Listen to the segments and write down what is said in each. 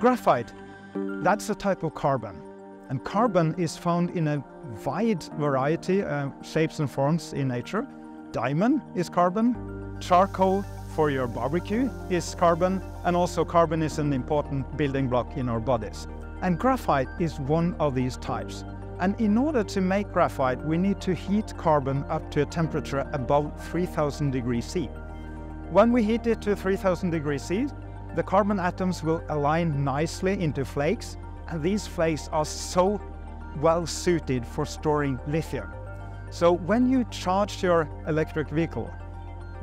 Graphite, that's a type of carbon. And carbon is found in a wide variety of shapes and forms in nature. Diamond is carbon, charcoal for your barbecue is carbon, and also carbon is an important building block in our bodies. And graphite is one of these types. And in order to make graphite, we need to heat carbon up to a temperature above 3000 degrees C. When we heat it to 3000 degrees C, the carbon atoms will align nicely into flakes, and these flakes are so well suited for storing lithium. So when you charge your electric vehicle,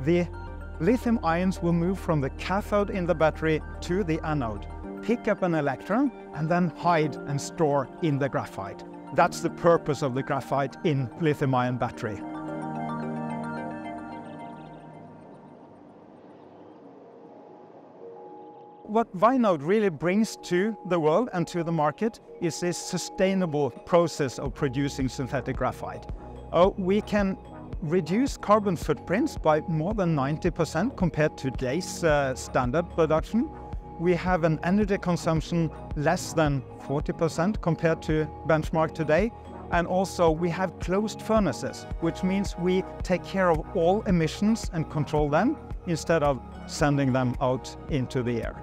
the lithium ions will move from the cathode in the battery to the anode, pick up an electron, and then hide and store in the graphite. That's the purpose of the graphite in lithium-ion battery. What Vianode really brings to the world and to the market is this sustainable process of producing synthetic graphite. Oh, we can reduce carbon footprints by more than 90% compared to today's uh, standard production. We have an energy consumption less than 40% compared to benchmark today. And also we have closed furnaces, which means we take care of all emissions and control them instead of sending them out into the air.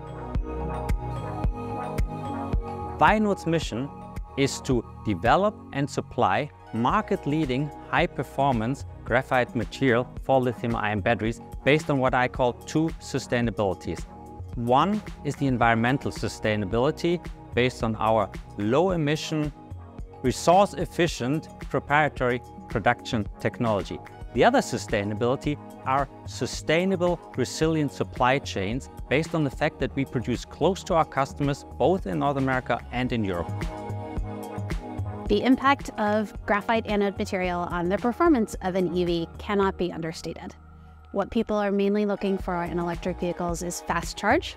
Vianode's mission is to develop and supply market-leading high-performance graphite material for lithium-ion batteries based on what I call two sustainabilities. One is the environmental sustainability based on our low-emission, resource-efficient proprietary production technology. The other sustainability are sustainable, resilient supply chains based on the fact that we produce close to our customers both in North America and in Europe. The impact of graphite anode material on the performance of an EV cannot be understated. What people are mainly looking for in electric vehicles is fast charge,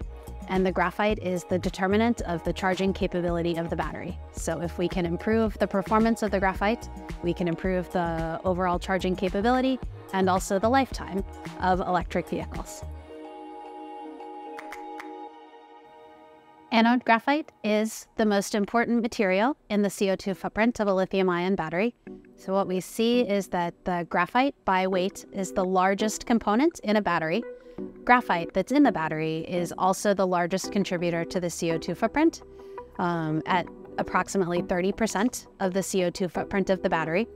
and the graphite is the determinant of the charging capability of the battery. So if we can improve the performance of the graphite, we can improve the overall charging capability and also the lifetime of electric vehicles. Anode graphite is the most important material in the CO2 footprint of a lithium ion battery. So what we see is that the graphite by weight is the largest component in a battery, Graphite that's in the battery is also the largest contributor to the CO2 footprint um, at approximately 30% of the CO2 footprint of the battery.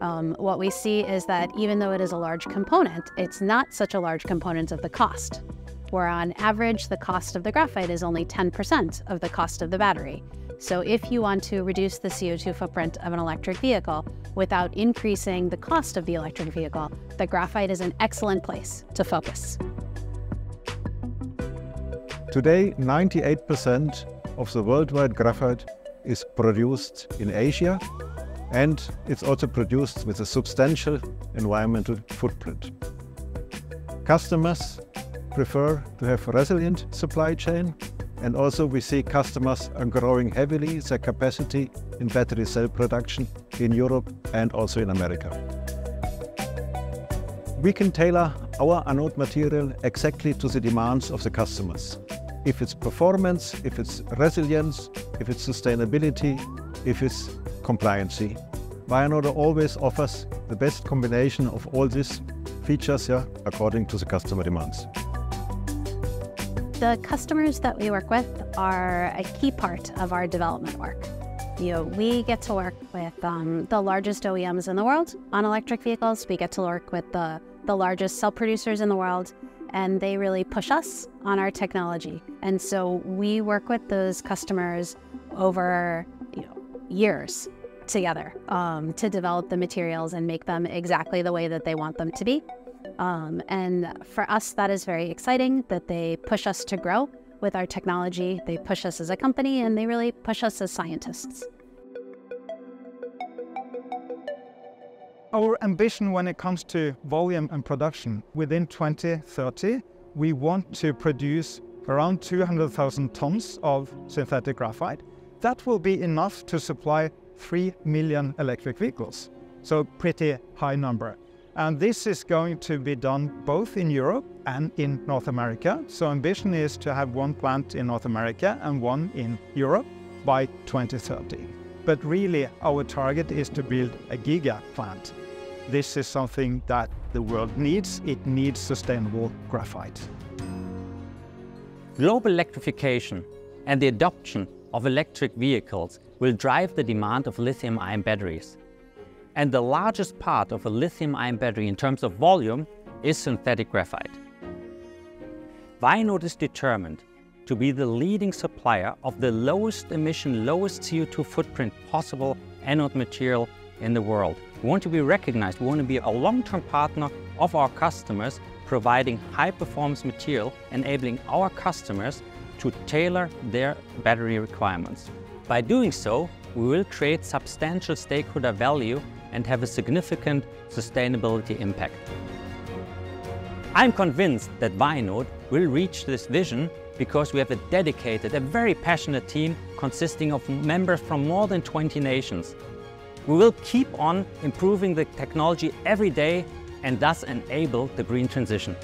Um, what we see is that even though it is a large component, it's not such a large component of the cost, where on average, the cost of the graphite is only 10% of the cost of the battery. So if you want to reduce the CO2 footprint of an electric vehicle without increasing the cost of the electric vehicle, the graphite is an excellent place to focus. Today, 98% of the worldwide graphite is produced in Asia and it's also produced with a substantial environmental footprint. Customers prefer to have a resilient supply chain and also we see customers are growing heavily their capacity in battery cell production in Europe and also in America. We can tailor our anode material exactly to the demands of the customers if it's performance, if it's resilience, if it's sustainability, if it's compliancy. Vianode always offers the best combination of all these features yeah, according to the customer demands. The customers that we work with are a key part of our development work. You know, we get to work with um, the largest OEMs in the world on electric vehicles. We get to work with the, the largest cell producers in the world and they really push us on our technology. And so we work with those customers over you know, years together um, to develop the materials and make them exactly the way that they want them to be. Um, and for us, that is very exciting that they push us to grow with our technology. They push us as a company and they really push us as scientists. Our ambition when it comes to volume and production, within 2030, we want to produce around 200,000 tons of synthetic graphite. That will be enough to supply 3 million electric vehicles. So pretty high number. And this is going to be done both in Europe and in North America. So ambition is to have one plant in North America and one in Europe by 2030. But really our target is to build a giga plant. This is something that the world needs. It needs sustainable graphite. Global electrification and the adoption of electric vehicles will drive the demand of lithium-ion batteries. And the largest part of a lithium-ion battery in terms of volume is synthetic graphite. Vianode is determined to be the leading supplier of the lowest emission, lowest CO2 footprint possible anode material in the world. We want to be recognized, we want to be a long-term partner of our customers, providing high-performance material, enabling our customers to tailor their battery requirements. By doing so, we will create substantial stakeholder value and have a significant sustainability impact. I'm convinced that Vianode will reach this vision because we have a dedicated, a very passionate team consisting of members from more than 20 nations. We will keep on improving the technology every day and thus enable the green transition.